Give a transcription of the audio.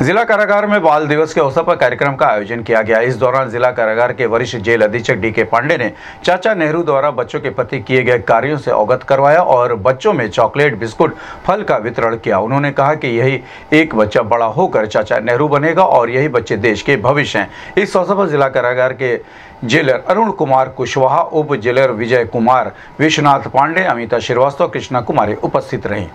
जिला कारागार में बाल दिवस के अवसर पर कार्यक्रम का आयोजन किया गया। इस दौरान जिला कारागार के वरिष्ठ जेल अधीक्षक डी के पांडे ने चाचा नेहरू द्वारा बच्चों के प्रति किए गए कार्यों से अवगत करवाया और बच्चों में चॉकलेट, बिस्कुट, फल का वितरण किया। उन्होंने कहा कि यही एक बच्चा बड़ा होकर चाचा नेहरू बनेगा और यही बच्चे देश के भविष्य हैं। इस अवसर पर जिला कारागार के जेलर अरुण कुमार कुशवाहा, उप जेलर विजय कुमार, विश्वनाथ पांडे, अमिता श्रीवास्तव, कृष्णा कुमारी उपस्थित रहीं।